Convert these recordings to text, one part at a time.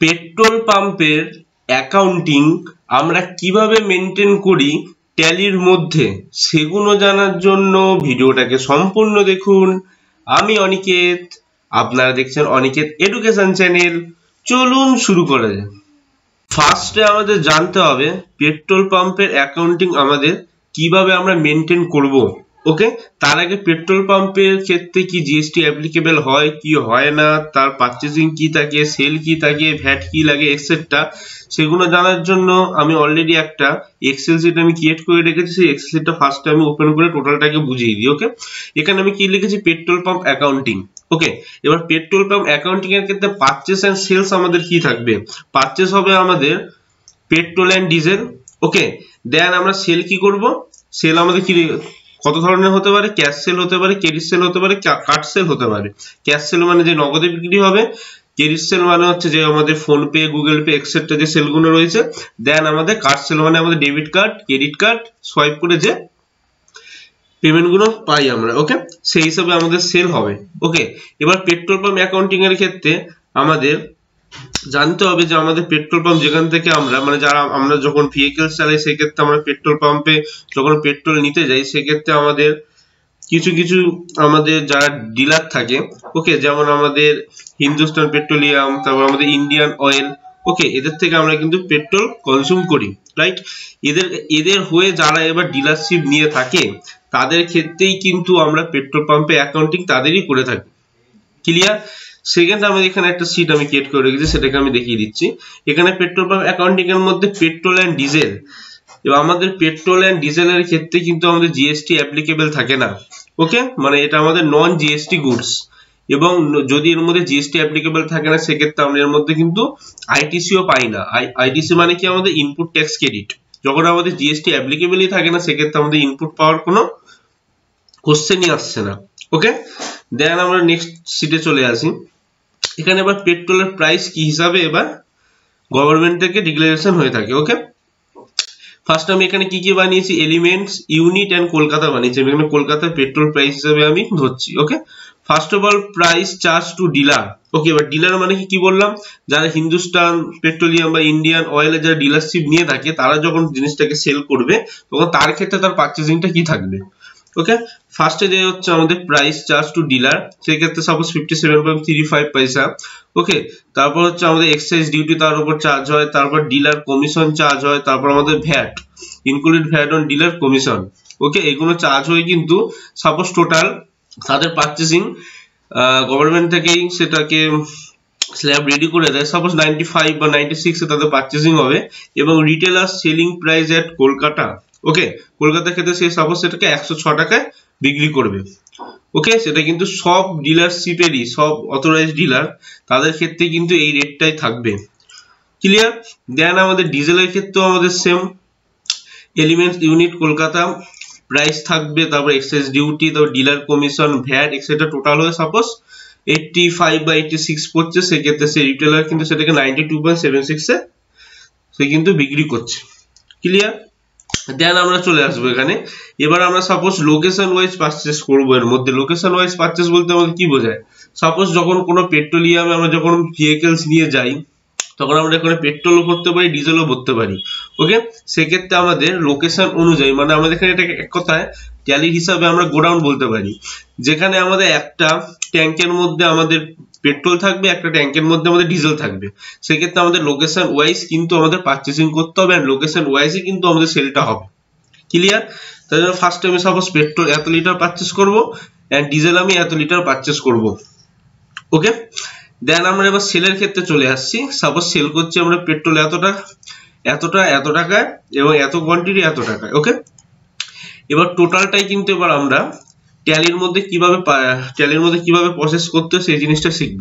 Petrol পাম্পের accounting আমরা কীভাবে মেনটেন করি ট্যালির মধ্যে, সেগুলো জানার জন্য ভিডিওটাকে সম্পূর্ণ দেখুন। আমি অনিকেত, আপনারা দেখছেন অনিকেত এডুকেশন চ্যানেল চলুন শুরু করা যাক। ফার্স্টে আমাদের জানতে হবে, পেট্রোল পাম্পের অ্যাকাউন্টিং আমাদের কীভাবে আমরা মেনটেন করব। ওকে তার আগে পেট্রোল পাম্পের ক্ষেত্রে কি জিএসটি অ্যাপ্লিকেবল হয়, কি হয় না, তার পারচেজিং কি থাকে সেল কি থাকে ভ্যাট কি লাগে এক্সেট্রা সেগুলো জানার জন্য আমি অলরেডি একটা এক্সেল শিট আমি ক্রিয়েট করে রেখেছি। সেই এক্সেল শিটটা ফার্স্ট আমি ওপেন করে টোটালটাকে বুঝিয়ে দিই ওকে এখানে আমি কি লিখেছি? পেট্রোল পাম্প অ্যাকাউন্টিং ওকে এবার পেট্রোল পাম্প অ্যাকাউন্টিং এর ক্ষেত্রে পারচেস অ্যান্ড সেলস আমাদের কি থাকবে? পারচেস হবে আমাদের petrol and diesel okay then আমরা সেল কি করব? সেল আমাদের কি কত ধরনের হতে পারে? ক্যাশ সেল হতে পারে ক্রেডিট সেল হতে পারে কার্ড সেল হতে পারে। ক্যাশ সেল মানে যে নগদে বিক্রি হবে ক্রেডিট সেল মানে হচ্ছে যে আমাদের PhonePe Google Pay etcetera যে সেলগুলো রয়েছে দেন আমাদের কার্ড সেল মানে আমাদের debit card credit card swipe করে যে পেমেন্টগুলো পাই আমরা ওকে সেই হিসাবে আমাদের সেল হবে ওকে এবার পেট্রোল পাম্প অ্যাকাউন্টিং এর ক্ষেত্রে আমাদের জানতে হবে যে আমাদের পেট্রোল পাম্প যেখান থেকে আমরা মানে যারা আমরা যখন ভেহিকেল চালাই, সেক্ষেত্রে আমরা পেট্রোল পাম্পে যখন পেট্রোল নিতে যাই, সেক্ষেত্রে আমাদের কিছু কিছু আমাদের যারা ডিলার থাকে ওকে যেমন আমাদের হিন্দুস্তান পেট্রোলিয়াম তারপর আমাদের ইন্ডিয়ান অয়েল ওকে এদের থেকে আমরা কিন্তু পেট্রোল কনজিউম করি। রাইট এদের এদের হয়ে যারা এবার ডিলারশিপ নিয়ে থাকে, তাদের ক্ষেত্রেই কিন্তু আমরা পেট্রোল পাম্পে অ্যাকাউন্টিং তাদেরই করে থাকি। ক্লিয়ার সেকেন্ড আমি এখানে একটা সিট আমি ক্রিয়েট করে রেখেছি, সেটাকে আমি দেখিয়ে দিচ্ছি। এখানে পেট্রোল পাম্প অ্যাকাউন্টিং এর মধ্যে পেট্রোল এন্ড ডিজেল এবার আমাদের পেট্রোল এন্ড ডিজেলের ক্ষেত্রে কিন্তু আমাদের জিএসটি অ্যাপ্লিকেবল থাকে না। ওকে মানে এটা আমাদের নন জিএসটি গুডস এবং যদি এর মধ্যে জিএসটি অ্যাপ্লিকেবল থাকে না, সেক্ষেত্রে আমরা এর মধ্যে কিন্তু আইটিসিও পাই না। আইটিসি মানে কি? আমাদের ইনপুট ট্যাক্স ক্রেডিট যখন আমাদের জিএসটি অ্যাপ্লিকেবলই থাকে না, সেক্ষেত্রে আমাদের ইনপুট পাওয়ার কোনো কোশ্চেনই আসছে না। ওকে দেন আমরা নেক্সট সিটে চলে আসি। এখানে এবার পেট্রোলের প্রাইস কি হিসাবে এবার গভর্নমেন্ট থেকে ডিক্লারেশন হয়ে থাকে ওকে ফার্স্ট আমি এখানে কি কি বানিয়েছি? এলিমেন্টস ইউনিট এন্ড কলকাতা বানিয়েছি। আমি এখানে কলকাতার পেট্রোল প্রাইস হিসাবে আমি ধরছি okay first of all price charge to dealer okay এবার ডিলার মানে কি বললাম? যারা হিন্দুস্তান পেট্রোলিয়াম বা ইন্ডিয়ান অয়েলের যারা ডিলারশিপ নিয়ে থাকে, তারা যখন জিনিসটাকে সেল করবে, তখন তার ক্ষেত্রে তার পার্চেসিংটা কি থাকবে? ওকে ফার্স্টে যে হচ্ছে আমাদের প্রাইস চার্জ টু ডিলার সেই ক্ষেত্রে suppose fifty seven point three five পয়সা। ওকে তারপর হচ্ছে আমাদের এক্সাইজ ডিউটি তার উপর চার্জ হয়, তারপর ডিলার কমিশন চার্জ হয়, তারপর আমাদের VAT included VAT on dealer commission okay এগুলো চার্জ হয় কিন্তু সাপোজ টোটাল তাদের পারচেসিং গভর্নমেন্ট থেকেই সেটাকে স্ল্যাব রেডি করে দেয়। সাপোজ নাইনটি ফাইভ বা নাইনটি সিক্সে তাদের পারচেসিং হবে এবং retailer selling price at Kolkata okay কলকাতার ক্ষেত্রে সে সাপোজ সেটাকে একশো ছ টাকায় বিক্রি করবে ওকে সেটা কিন্তু সব ডিলারশিপেরই সব অথরাইজ ডিলার তাদের ক্ষেত্রে কিন্তু এই রেটটাই থাকবে। ক্লিয়ার দেন আমাদের ডিজেলের ক্ষেত্রেও আমাদের same elements unit Kolkata price থাকবে, তারপর এক্সাইজ ডিউটি তারপর dealer commission VAT etcetera total হয়ে suppose suppose location wise purchase বলতে আমাদের কি বোঝায়? সাপোজ যখন কোনো পেট্রোলিয়ামে আমরা যখন ভেহিকেলস নিয়ে যাই, তখন আমরা এখানে পেট্রোলও ভরতে পারি ডিজেলও ভরতে পারি। ওকে সেক্ষেত্রে আমাদের লোকেশন অনুযায়ী মানে আমাদের এখানে এটা এক কথায় ট্যালির হিসাবে আমরা গোডাউন বলতে পারি। যেখানে আমাদের একটা ট্যাঙ্কের মধ্যে আমাদের পেট্রোল থাকবে, একটা ট্যাঙ্কের মধ্যে আমাদের ডিজেল থাকবে। সেক্ষেত্রে আমাদের লোকেশন ওয়াইজ কিন্তু আমাদের পারচেসিং করতে হবে অ্যান্ড লোকেশন ওয়াইজই কিন্তু আমাদের সেলটা হবে। ক্লিয়ার তাই জন্য ফার্স্ট আমি সাপোজ পেট্রোল এত লিটার পারচেস করব অ্যান্ড ডিজেল আমি এত লিটার পারচেস করব। ওকে দেন আমরা এবার সেলের ক্ষেত্রে চলে আসছি। সাপোজ সেল করছি আমরা পেট্রোল এতটা এতটা, এত টাকায় এবং এত কোয়ান্টিটি এত টাকায় ওকে এবার টোটালটাই কিন্তু এবার আমরা ট্যালির মধ্যে কীভাবে ট্যালির মধ্যে কীভাবে প্রসেস করতে সেই জিনিসটা শিখব।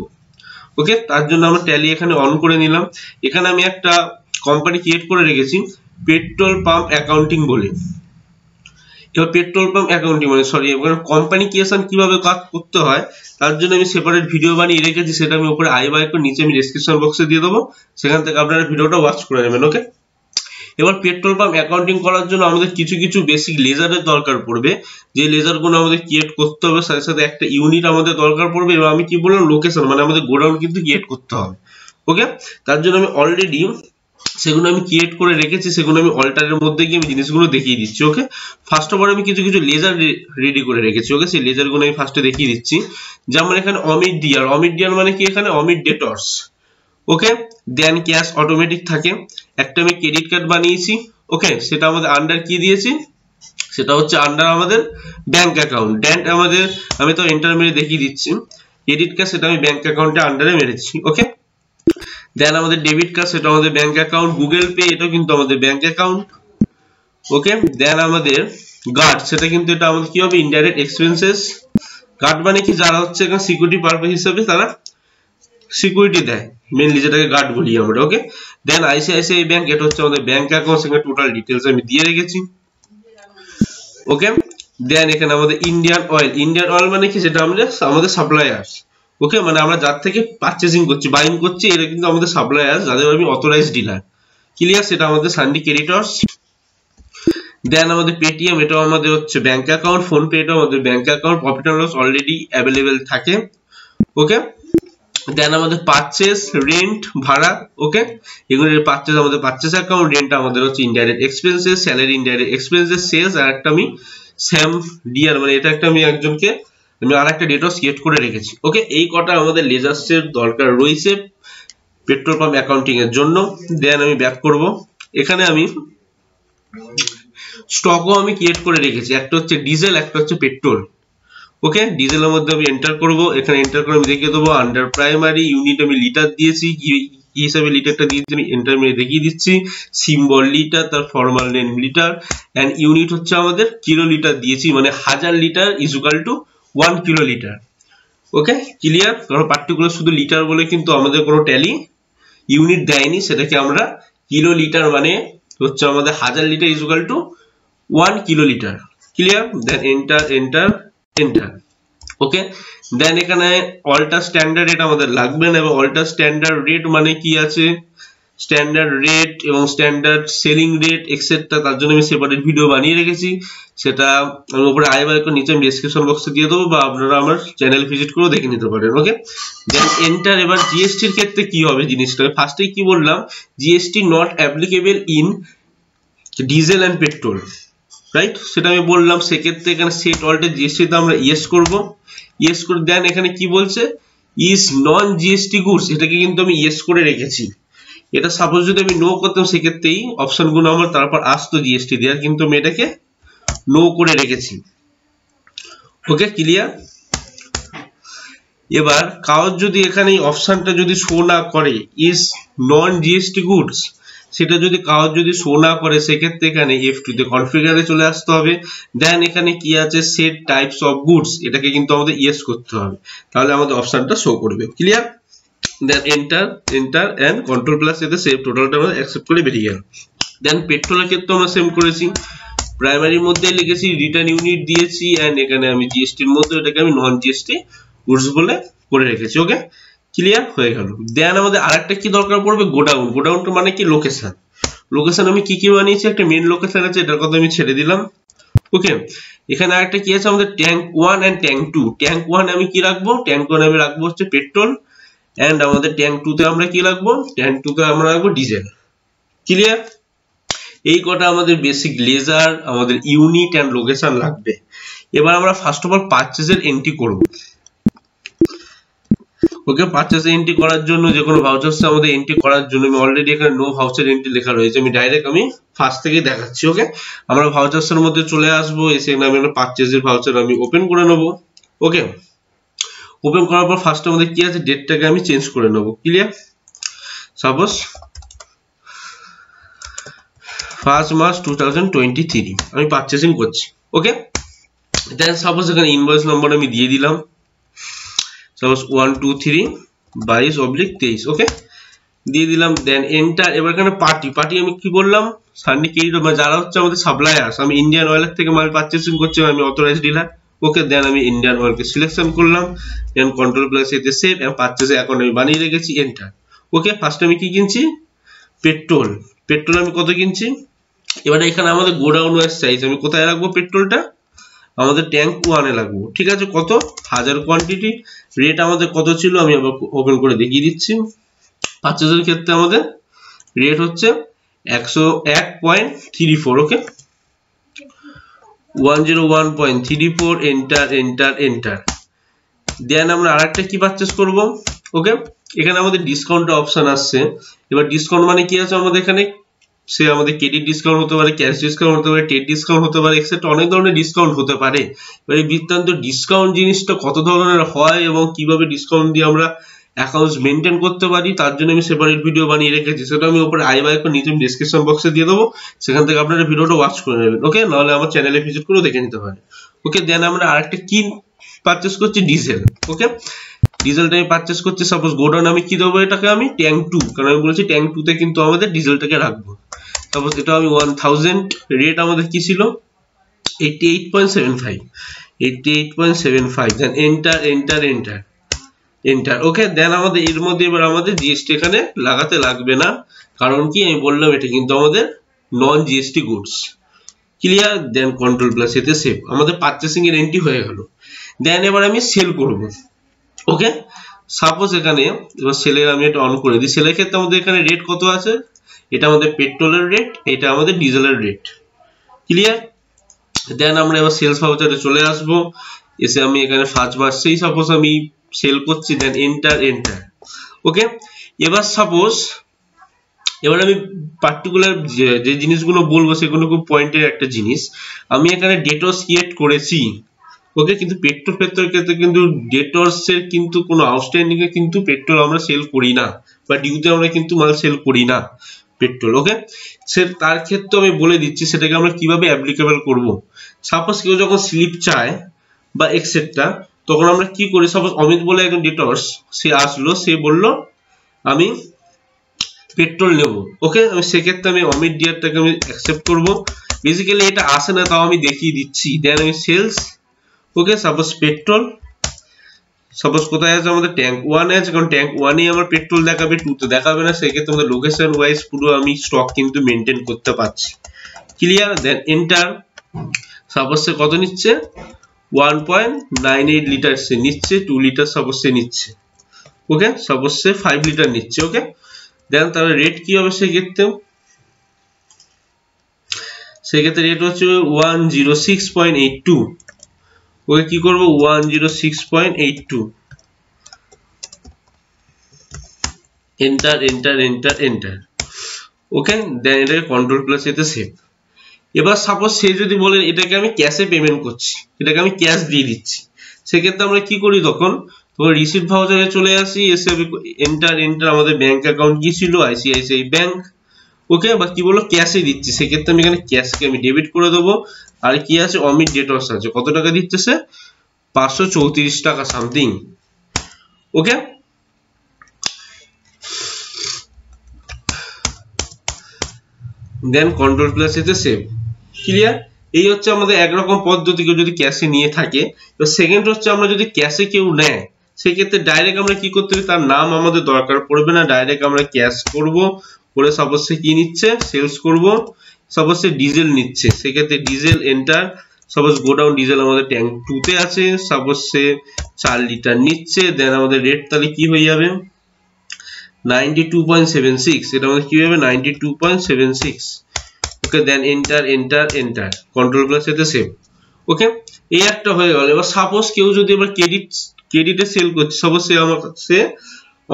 ওকে তার জন্য আমরা ট্যালি এখানে অন করে নিলাম। এখানে আমি একটা কোম্পানি ক্রিয়েট করে রেখেছি পেট্রোল পাম্প অ্যাকাউন্টিং বলে। এবার পেট্রোল পাম্প অ্যাকাউন্টিং মানে সরি এবার কোম্পানি ক্রিয়েশন কীভাবে কাজ করতে হয়, তার জন্য আমি সেপারেট ভিডিও বানিয়ে রেখেছি, সেটা আমি উপরে আই বাই করে নিচে আমি ডেসক্রিপশন বক্সে দিয়ে দেবো। সেখান থেকে আপনারা ভিডিওটা ওয়াচ করে নেবেন ওকে এবার পেট্রোল পাম্প অ্যাকাউন্টিং করার জন্য আমাদের কিছু কিছু বেসিক লেজারের দরকার পড়বে। যে লেজারগুলো আমাদের ক্রিয়েট করতে হবে, সাথে সাথে একটা ইউনিট আমাদের দরকার পড়বে। এবং আমি কি বললাম? লোকেশন মানে আমাদের গোডাউন কিন্তু ক্রিয়েট করতে হবে। ওকে তার জন্য আমি অলরেডি সেগুলো আমি ক্রিয়েট করে রেখেছি, সেগুলো আমি অল্টারের মধ্যে গিয়ে আমি জিনিসগুলো দেখিয়ে দিচ্ছি ওকে ফার্স্ট অফ অল আমি কিছু কিছু লেজার রেডি করে রেখেছি ওকে সেই লেজারগুলো আমি ফার্স্টে দেখিয়ে দিচ্ছি। যেমন এখানে অমিট ডিয়ার অমিট ডিয়ার মানে কি এখানে? Omit debtors okay then cash automatic থাকে। একটা আমি ক্রেডিট কার্ড বানিয়েছি। ওকে সেটা আমাদের আন্ডার কি দিয়েছি? সেটা হচ্ছে আন্ডার আমাদের ব্যাংক অ্যাকাউন্ট ড্যান্ট আমাদের, আমি তো এন্টার মেরে দেখিয়ে দিচ্ছি। ক্রেডিট কার্ড সেটা আমি ব্যাংক অ্যাকাউন্টে আন্ডারে মেরেছি। ওকে দেন আমাদের ডেবিট কার্ড সেটা আমাদের ব্যাংক অ্যাকাউন্ট গুগল পে এটাও কিন্তু আমাদের ব্যাংক অ্যাকাউন্ট ওকে দেন আমাদের গার্ড সেটা কিন্তু এটা আমাদের কি হবে? ইনডাইরেক্ট এক্সপেন্সেস গার্ড মানে কি? যারা হচ্ছে সিকিউরিটি পারপাস হিসেবে তারা সিকিউরিটি দেয়। মেনলি যেটাকে গার্ড বলি আমরা ওকে দেন আইসিআইসিআই ব্যাংক এটা হচ্ছে আমাদের ব্যাংক অ্যাকাউন্ট সেখানে টোটাল ডিটেলস আমি দিয়ে রেখেছি। ওকে দেন এখানে আমাদের ইন্ডিয়ান অয়েল ইন্ডিয়ান অয়েল মানে কি? যেটা আমাদের আমাদের সাপ্লায়ার্স ওকে মানে আমরা যার থেকে পারচেজিং করছি বাইং করছি এটা কিন্তু আমাদের সাপ্লায়ার্স যাদের আমি অথরাইজ ডিলার ক্লিয়ার সেটা আমাদের সান্ডি ক্রেডিটর্স দেন আমাদের পেটিএম এটাও আমাদের হচ্ছে ব্যাংক অ্যাকাউন্ট ফোন পে এটাও আমাদের bank account profit and loss already available থাকে ওকে দেন আমাদের পারচেস রেন্ট ভাড়া ওকে এগুলো পারচেস আমাদের পারচেস অ্যাকাউন্ট রেন্ট আমাদের হচ্ছে indirect expenses salary indirect expenses sales আর একটা আমি স্যাম ডিয়ার মানে এটা একটা আমি একজনকে, আমি আর একটা ডেটও ক্রিয়েট করে রেখেছি ওকে এই কটা আমাদের লেজার্সের দরকার রয়েছে পেট্রোল পাম্প অ্যাকাউন্টিং এর জন্য। দেন আমি ব্যাক করব। এখানে আমি স্টকও আমি ক্রিয়েট করে রেখেছি। একটা হচ্ছে ডিজেল একটা হচ্ছে পেট্রোল ওকে ডিজেলের মধ্যে আমি এন্টার করব। এখানে এন্টার করে আমি দেখিয়ে দেবো আন্ডার প্রাইমারি ইউনিট আমি লিটার দিয়েছি। কি হিসাবে লিটারটা দিয়েছি আমি এন্টার মেরে দেখিয়ে দিচ্ছি। সিম্বল লিটার তার formal name litre and unit হচ্ছে আমাদের কিলো লিটার দিয়েছি মানে হাজার litre equal to one kilo litre okay clear কারণ পার্টিকুলার শুধু লিটার বলে কিন্তু আমাদের কোনো ট্যালি ইউনিট দেয়নি, সেটাকে আমরা কিলো লিটার মানে হচ্ছে আমাদের হাজার litre equal to one kilo litre clear then enter enter enter okay then এখানে অল্টার স্ট্যান্ডার্ড রেট আমাদের লাগবে না, এবং অল্টার স্ট্যান্ডার্ড রেট মানে কি আছে? স্ট্যান্ডার্ড রেট এবং স্ট্যান্ডার্ড সেলিং রেট এক্সেট্রা তার জন্য আমি সেপারেট ভিডিও বানিয়ে রেখেছি। সেটা আমি উপরে আই বাই নিচে আমি ডেসক্রিপশন বক্সে দিয়ে দেবো, বা আপনারা আমার চ্যানেল ভিজিট করে দেখে নিতে পারেন ওকে দেন এন্টার এবার জিএসটির ক্ষেত্রে কি হবে জিনিসটা ফার্স্টে কি বললাম? GST not applicable in diesel and petrol right সেটা আমি বললাম, সেক্ষেত্রে এখানে সেট অল্টে জিএসটিতে আমরা ইয়েস করব। ইয়েস করে দেন এখানে কি বলছে? ইজ নন জিএসটি গুডস এটাকে কিন্তু আমি ইয়েস করে রেখেছি। এটা সাপোজ যদি আমি নো করতাম, সেক্ষেত্রেই অপশনগুলো আমার তারপর আসতো জিএসটি দেওয়ার কিন্তু আমি এটাকে নো করে রেখেছি। ওকে ক্লিয়ার এবার কারোর যদি এখানে অপশনটা যদি শো না করে ইজ নন জিএসটি গুডস সেটা যদি কারোর যদি শো না করে, সেক্ষেত্রে এখানে এফ টুতে কনফিগারে চলে আসতে হবে। দেন এখানে কি আছে? সেট টাইপস অফ গুডস এটাকে কিন্তু আমাদের ইয়েস করতে হবে। তাহলে আমাদের অপশনটা শো করবে। Clear then enter enter and control plus এতে সেভ টোটালটা আমরা অ্যাকসেপ্ট করে বেরিয়ে গেল দেন পেট্রোলের ক্ষেত্রে আমরা সেম করেছি। প্রাইমারির মধ্যে লিখেছি রিটার্ন ইউনিট দিয়েছি এন্ড এখানে আমি জিএসটির মধ্যে এটাকে আমি নন জিএসটি গুডস বলে করে রেখেছি ওকে ক্লিয়ার হয়ে গেল। দেন আমাদের আরেকটা কি দরকার পড়বে? গোডাউন গোডাউনটা মানে কি? লোকেশন লোকেশন আমি কি কি বানিয়েছি? একটা মেন লোকেশন আছে, এটার কথা আমি ছেড়ে দিলাম। ওকে এখানে আরেকটা কি আছে? আমাদের tank one and tank two tank one আমি কি রাখব? ট্যাঙ্ক ওয়ান আমি রাখব হচ্ছে পেট্রোল এন্ড আমাদের ট্যাঙ্ক টু তে আমরা কি রাখব? ট্যাঙ্ক টু তে আমরা রাখব ডিজেল ক্লিয়ার এই কটা আমাদের বেসিক লেজার আমাদের ইউনিট এন্ড লোকেশন লাগবে। এবার আমরা ফার্স্ট অফ অল পারচেজের এন্ট্রি করব। ওকে পারচেজ এন্ট্রি করার জন্য যে কোনো ভাউচারস আমাদের এন্ট্রি করার জন্য আমি অলরেডি এখানে নো ভাউচার এন্ট্রি লেখা রয়েছে। আমি ডাইরেক্ট আমি ফার্স্ট থেকে দেখাচ্ছি ওকে আমরা ভাউচারস এর মধ্যে চলে আসব, এসে আমি একটা পারচেজের ভাউচার আমি ওপেন করে নেব ওকে ওপেন করার পর ফার্স্ট আমাদের কি আছে? ডেটটাকে আমি চেঞ্জ করে নেব clear suppose first March to আমি পারচেসিং করছি ওকে দেন সাপোজ এখানে ইনভয়েস নাম্বার আমি দিয়ে দিলাম। সাপোজ ওয়ান টু থ্রি বাইশ অবলিক তেইশ ওকে দিয়ে দিলাম দেন এন্টার এবার এখানে পার্টি পার্টি আমি কি বললাম? ক্রেডিট মানে যারা হচ্ছে আমাদের সাপ্লায়ার্স আমি ইন্ডিয়ান অয়েলের থেকে মাল পারচেসিং করছি, আমি অথরাইজ ডিলার ওকে দেন আমি ইন্ডিয়ান অয়েলকে সিলেকশন করলাম দেন কন্ট্রোল প্লাস এতে সেভ এবং পারচেসে অ্যাকাউন্ট আমি বানিয়ে রেখেছি এন্টার ওকে ফার্স্ট আমি কি কিনছি? পেট্রোল পেট্রোল আমি কত কিনছি? এবারে এখানে আমাদের গোডাউন ওয়াইজ সাইজ আমি কোথায় রাখব পেট্রোলটা আমাদের ট্যাঙ্ক ওয়ানে লাগবো। ঠিক আছে, কত? হাজার কোয়ান্টিটি রেট আমাদের কত ছিল? আমি আবার ওপেন করে দেখিয়ে দিচ্ছি। পারচেজের ক্ষেত্রে আমাদের রেট হচ্ছে একশো এক point three four okay one zero one point three four enter enter enter then আমরা কি পারচেস করব? ওকে এখানে আমাদের ডিসকাউন্ট অপশন আসছে। এবার ডিসকাউন্ট মানে কি আছে আমাদের এখানে? সে আমাদের ক্রেডিট ডিসকাউন্ট হতে পারে ক্যাশ ডিসকাউন্ট হতে পারে টেড ডিসকাউন্ট হতে পারে এক্সেট্রা অনেক ধরনের ডিসকাউন্ট হতে পারে। এবার এই বৃত্তান্ত ডিসকাউন্ট জিনিসটা কত ধরনের হয় এবং কীভাবে ডিসকাউন্ট দিয়ে আমরা অ্যাকাউন্টস মেনটেন করতে পারি, তার জন্য আমি সেপারেট ভিডিও বানিয়ে রেখেছি। সেটা আমি ওপরে আই বাই করে নিচে ডিসক্রিপশন বক্সে দিয়ে দেবো। সেখান থেকে আপনারা ভিডিওটা ওয়াচ করে নেবেন ওকে নাহলে আমার চ্যানেলে ভিজিট করে দেখে নিতে পারেন। ওকে দেন আমরা আরেকটা কি পারচেস করছি? ডিজেল ওকে ডিজেলটা আমি পারচেস করছি সাপোজ গোডাউন আমি কি দেবো এটাকে আমি? ট্যাঙ্ক টু কারণ আমি বলেছি ট্যাঙ্ক টু তে কিন্তু আমাদের ডিজেলটাকে রাখব। সাপোজ এটা আমি ওয়ান থাউজেন্ড রেট আমাদের কি ছিল? Eighty eight point seven five eighty eight point seven five then enter enter enter enter okay then আমাদের এর মধ্যে এবার আমাদের জিএসটি এখানে লাগাতে লাগবে না, কারণ কি আমি বললাম এটা কিন্তু আমাদের non GST goods clear then control plus এতে সেভ আমাদের পারচেসিং এর এন্ট্রি হয়ে গেল। দেন এবার আমি সেল করব ওকে সাপোজ এখানে, এবার সেলের আমি এটা অন করে দিই। সেলের ক্ষেত্রে আমাদের এখানে রেট কত আছে? এটা আমাদের পেট্রোলের রেট এটা আমাদের ডিজেলের রেট ক্লিয়ার দেন আমরা এবার সেলস ভাউচারে চলে আসব। এসে আমি এখানে ফার্স্ট মাসেই সাপোজ আমি সেল করছি দেন এন্টার এন্টার ওকে এবার সাপোজ এবার আমি পার্টিকুলার যে জিনিসগুলো বলব সেগুলো খুব পয়েন্টের একটা জিনিস। আমি এখানে ডেটস ক্রিয়েট করেছি। ওকে কিন্তু পেট্রোল পেট্রোল ক্ষেত্রে কিন্তু ডেটর্স এর কিন্তু কোনো আউটস্ট্যান্ডিং এ কিন্তু পেট্রোল আমরা সেল করি না। বা ডিউতে আমরা কিন্তু মাল সেল করি না। পেট্রোল ওকে সে তার ক্ষেত্রে আমি বলে দিচ্ছি সেটাকে আমরা কীভাবে অ্যাপ্লিকেবল করব। সাপোজ কেউ যখন স্লিপ চায় বা এক্সেট্রা তখন আমরা কি করি? সাপোজ অমিত বলে একজন ডেটর্স সে আসলো, সে বলল, আমি পেট্রোল নেব। ওকে আমি সেক্ষেত্রে আমি অমিত ডিয়ারটাকে আমি অ্যাকসেপ্ট করব। বেসিক্যালি এটা আসে না, তাও আমি দেখিয়ে দিচ্ছি। দেন আমি sales okay suppose petrol suppose কোথায় আছে আমাদের ট্যাঙ্ক ওয়ানে আছে, কারণ ট্যাঙ্ক ওয়ানে আমার পেট্রোল দেখাবে টুতে দেখাবে না, সেক্ষেত্রে আমাদের লোকেশন ওয়াইজ পুরো আমি স্টক কিন্তু মেনটেন করতে পারছি। ক্লিয়ার দেন এন্টার সাপোজ সে কত নিচ্ছে? One point nine eight litre সে নিচ্ছে টু লিটার সাপোজ সে নিচ্ছে। ওকে সাপোজ সে ফাইভ লিটার নিচ্ছে ওকে দেন তাহলে রেট কি হবে সেক্ষেত্রে? সেক্ষেত্রে রেট হচ্ছে one zero six point eight two okay কি করব? One zero six point eight two enter enter enter enter okay then এটাকে কন্ট্রোল প্লাস এতে সেভ এবার সাপোজ সে যদি বলে, এটাকে আমি ক্যাশে পেমেন্ট করছি, এটাকে আমি ক্যাশ দিয়ে দিচ্ছি। সেক্ষেত্রে আমরা কি করি তখন? তখন রিসিভ ভাউচারে চলে আসি, এসে এন্টার এন্টার আমাদের ব্যাংক অ্যাকাউন্ট কি ছিল? আইসিআইসিআই ব্যাংক ওকে বা কি বলো ক্যাশে দিচ্ছি। সেক্ষেত্রে আমি এখানে ক্যাশকে আমি ডেবিট করে দেবো। আর কি আছে? অমিট ডেটর্স আছে। কত টাকা দিচ্ছে সে পাঁচশো চৌত্রিশ টাকা, something. Okay? Then control plus এতে সেভ ক্লিয়ার এই হচ্ছে আমাদের একরকম পদ্ধতি কেউ যদি ক্যাশে নিয়ে থাকে, তো সেকেন্ড হচ্ছে আমরা যদি ক্যাশে কেউ নেয়, সেক্ষেত্রে ডাইরেক্ট আমরা কি করতে পারি তার নাম আমাদের দরকার। পড়বে না ডাইরেক্ট আমরা ক্যাশ করব। করে সাপোজ সে কি নিচ্ছে? সেলস করব। সাপোজ সে ডিজেল নিচ্ছে, সেক্ষেত্রে diesel enter suppose godown diesel আমাদের ট্যাঙ্ক টুতে আছে সাপোজ সে চার লিটার নিচ্ছে দেন আমাদের রেট তাহলে কি হয়ে যাবে? Ninety two point seven six এটা আমাদের কি হবে ninety two point seven six okay then enter enter enter control plus এতে সেভ ওকে এই একটা হয়ে গেল। এবার সাপোজ কেউ যদি এবার ক্রেডিট ক্রেডিটে সেল করছে সাপোজ সে আমার সে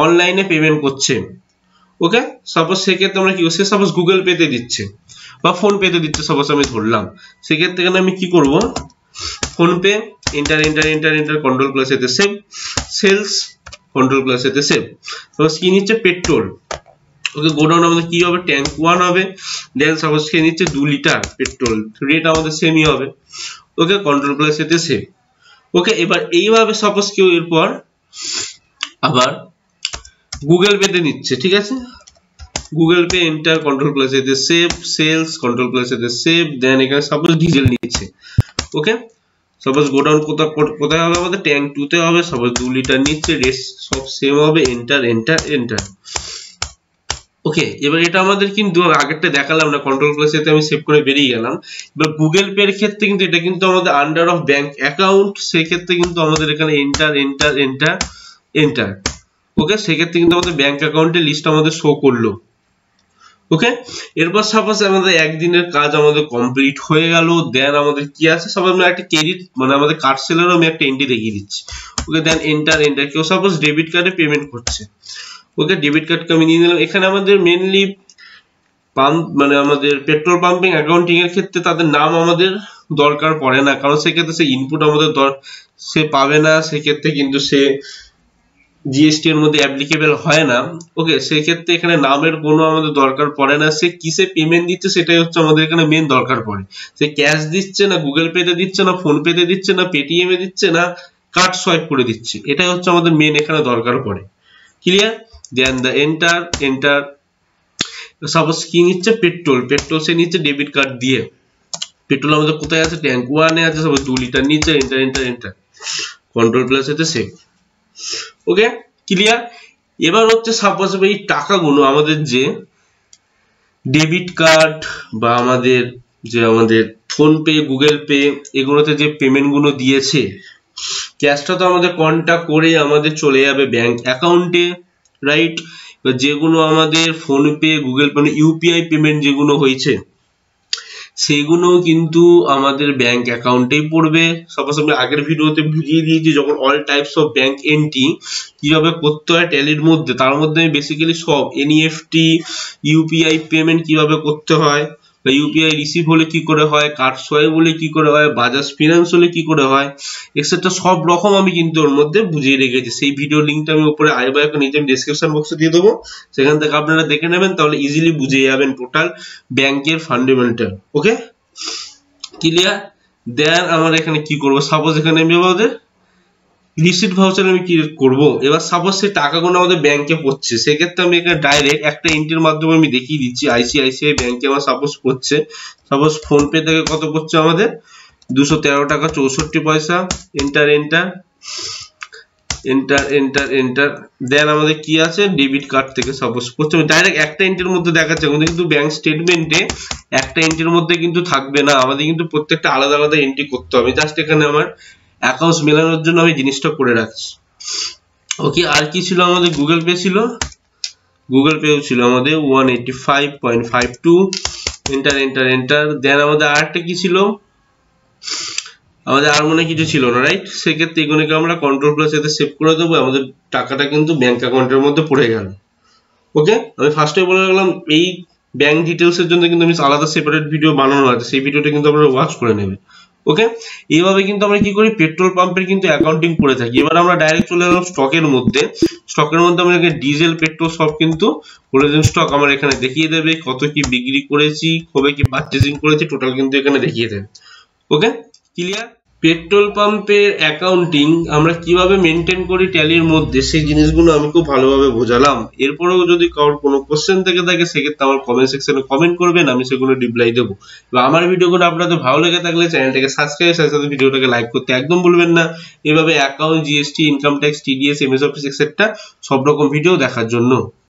অনলাইনে পেমেন্ট করছে। ওকে সাপোজ সেক্ষেত্রে আমরা কি সে সাপোজ গুগল পেতে দিচ্ছে। বা ফোন পেতে দিচ্ছে সাপোজ আমি ধরলাম। সেক্ষেত্রে এখানে আমি কি করব? PhonePe enter enter enter enter control plus এতে সেভ সেলস কন্ট্রোল প্লাস এতে সেভ সাপোজ কি নিচ্ছে? পেট্রোল ওকে গোডাউন আমাদের কি হবে? ট্যাঙ্ক ওয়ান হবে। দেন সাপোজ খেয়ে নিচ্ছে? দু লিটার পেট্রোল রেট আমাদের সেমই হবে। ওকে কন্ট্রোল প্লাস এতে সেভ ওকে, এবার এইভাবে সাপোজ কেউ এরপর আবার গুগল পেতে নিচ্ছে, ঠিক আছে? Google pay enter control plus এতে সেভ সেলস কন্ট্রোল প্লাস এতে সেভ দেন এখানে সাপোজ ডিজেল নিচ্ছে ওকে সাপোজ গোডাউন কোথায় কোথায় হবে আমাদের? ট্যাঙ্ক টুতে হবে সাপোজ দু লিটার নিচ্ছে রেস সব সেম হবে এন্টার এন্টার এন্টার ওকে এবার এটা আমাদের কিন্তু আগেরটা দেখালাম না কন্ট্রোল প্লাস এতে আমি সেভ করে বেরিয়ে গেলাম। এবার গুগল পে এর ক্ষেত্রে কিন্তু এটা কিন্তু আমাদের আন্ডার অফ ব্যাংক অ্যাকাউন্ট সেই ক্ষেত্রে কিন্তু আমাদের এখানে enter enter enter enter okay সেক্ষেত্রে কিন্তু আমাদের ব্যাংক অ্যাকাউন্টের লিস্ট আমাদের শো করল। ওকে এরপর সাপোজ আমাদের একদিনের কাজ আমাদের কমপ্লিট হয়ে গেল দেন আমাদের কি আছে? সাপোজ আমি একটা ক্রেডিট মানে আমাদের কার্ড সেলেরও আমি একটা এন্ট্রি দেখিয়ে দিচ্ছি। ওকে দেন এন্টার এন্টার কেউ সাপোজ ডেবিট কার্ডে পেমেন্ট করছে। ওকে ডেবিট কার্ডকে আমি নিয়ে নিলাম। এখানে আমাদের মেনলি পাম্প মানে আমাদের পেট্রোল পাম্পিং অ্যাকাউন্টিং এর ক্ষেত্রে তাদের নাম আমাদের দরকার পড়ে না। কারণ সেক্ষেত্রে সে ইনপুট আমাদের সে পাবে না, সেক্ষেত্রে কিন্তু সে জিএসটি এর মধ্যে অ্যাপ্লিকেবল হয় না। ওকে সেক্ষেত্রে এখানে নামের কোনো আমাদের দরকার পড়ে না। সে কিসে পেমেন্ট দিচ্ছে সেটাই হচ্ছে আমাদের এখানে মেন দরকার পড়ে। সে ক্যাশ দিচ্ছে না গুগল পেতে দিচ্ছে না ফোন পেতে দিচ্ছে না পেটিএম এ দিচ্ছে না কার্ড সোয়াইপ করে দিচ্ছে। এটাই হচ্ছে আমাদের মেন এখানে দরকার পড়ে। Clear then the enter enter suppose কি নিচ্ছে? পেট্রোল পেট্রোল সে নিচ্ছে ডেবিট কার্ড দিয়ে। পেট্রোল আমাদের কোথায় আছে? ট্যাঙ্ক ওয়ানে আছে সাপোজ দু লিটার নিচ্ছে enter enter enter control plus হচ্ছে সেভ ওকে ক্লিয়ার এবার হচ্ছে সাপোজ এই টাকাগুলো আমাদের যে ডেবিট কার্ড বা আমাদের যে আমাদের ফোন পে গুগল পে এগুলোতে যে পেমেন্টগুলো দিয়েছে ক্যাশটা তো আমাদের কন্ট্যাক্ট করে আমাদের চলে যাবে ব্যাংক অ্যাকাউন্টে রাইট যেগুলো আমাদের PhonePe Google Pay UPI payment যেগুলো হয়েছে সেগুলো কিন্তু আমাদের ব্যাংক অ্যাকাউন্টেই পড়বে। সাপোজ আমি আগের ভিডিওতে বুঝিয়ে দিয়েছি যখন all types of bank entry কীভাবে করতে হয় ট্যালির মধ্যে। তার মধ্যে আমি বেসিক্যালি সব এনইএফটি ইউপিআই পেমেন্ট কীভাবে করতে হয়। ইউপিআই রিসিভ হলে কি করে হয়? কার্ড সোয়াইপ হলে কি করে হয়? বাজাজ ফিনান্স হলে কি করে হয়? এক্সেট্রা সব রকম আমি কিন্তু ওর মধ্যে বুঝিয়ে রেখেছি। সেই ভিডিও লিঙ্কটা আমি উপরে আই বাই নিচে আমি ডেসক্রিপশন বক্সে দিয়ে দেবো। সেখান থেকে আপনারা দেখে নেবেন, তাহলে ইজিলি বুঝে যাবেন টোটাল ব্যাংকের ফান্ডামেন্টাল ওকে ক্লিয়ার দেন আমার এখানে কি করব? সাপোজ এখানে আমি আমাদের রিসিট ভাউচার আমি কি করব? এবার সাপোজ সেই টাকাগুলো আমাদের ব্যাংকে পড়ছে সেক্ষেত্রে আমি এখানে ডাইরেক্ট একটা এন্ট্রির মাধ্যমে আমি দেখিয়ে দিচ্ছি আইসিআইসিআই ব্যাংকে আমার সাপোজ পড়ছে সাপোজ ফোনপে থেকে কত পড়ছে আমাদের? দুশো তেরো টাকা চৌষট্টি পয়সা। Enter enter enter enter enter then আমাদের কি আছে? ডেবিট কার্ড থেকে সাপোজ করছে ডাইরেক্ট একটা এন্ট্রির মধ্যে দেখাচ্ছে কিন্তু ব্যাংক স্টেটমেন্টে একটা এন্ট্রির মধ্যে কিন্তু থাকবে না। আমাদের কিন্তু প্রত্যেকটা আলাদা আলাদা এন্ট্রি করতে হবে। জাস্ট এখানে আমার অ্যাকাউন্টস মেলানোর জন্য আমি জিনিসটা করে রাখছি। ওকে, আর কি ছিল আমাদের গুগল পে ছিল? গুগল পেও ছিল আমাদের one eighty five point five two enter enter enter then আমাদের আরেকটা কি ছিল? আমাদের আর মনে কিছু ছিল না রাইট সেক্ষেত্রে এগুলোকে আমরা কন্ট্রোল প্লাস এতে সেভ করে দেবো, আমাদের টাকাটা কিন্তু ব্যাংক অ্যাকাউন্টের মধ্যে পড়ে গেল। ওকে, আমি ফার্স্টে বলে রাখলাম, এই ব্যাংক ডিটেলসের জন্য কিন্তু আমি আলাদা সেপারেট ভিডিও বানানো আছে, সেই ভিডিওটা কিন্তু আপনারা ওয়াচ করে নেবেন। ওকে এইভাবে কিন্তু আমরা কি করি? পেট্রোল পাম্পের কিন্তু অ্যাকাউন্টিং করে থাকি। এবার আমরা ডাইরেক্ট চলে গেলাম স্টকের মধ্যে। স্টকের মধ্যে আমরা ডিজেল পেট্রোল সব কিন্তু প্রয়োজন স্টক আমার এখানে দেখিয়ে দেবে। কত কি বিক্রি করেছি, কবে কি পারচেজিং করেছি টোটাল কিন্তু এখানে দেখিয়ে দেবে। ওকে ক্লিয়ার পেট্রোল পাম্পের অ্যাকাউন্টিং আমরা কীভাবে মেনটেন করি ট্যালির মধ্যে, সেই জিনিসগুলো আমি খুব ভালোভাবে বোঝালাম। এরপরেও যদি কারোর কোনো কোশ্চেন থেকে থাকে, সেক্ষেত্রে আমার কমেন্ট সেকশনে কমেন্ট করবেন, আমি সেগুলো রিপ্লাই দেবো। এবং আমার ভিডিওগুলো আপনাদের ভালো লেগে থাকলে চ্যানেলটাকে সাবস্ক্রাইব সাথে সাথে ভিডিওটাকে লাইক করতে একদম ভুলবেন না। এভাবে account GST income tax TDS MS office etcetera সব রকম ভিডিও দেখার জন্য।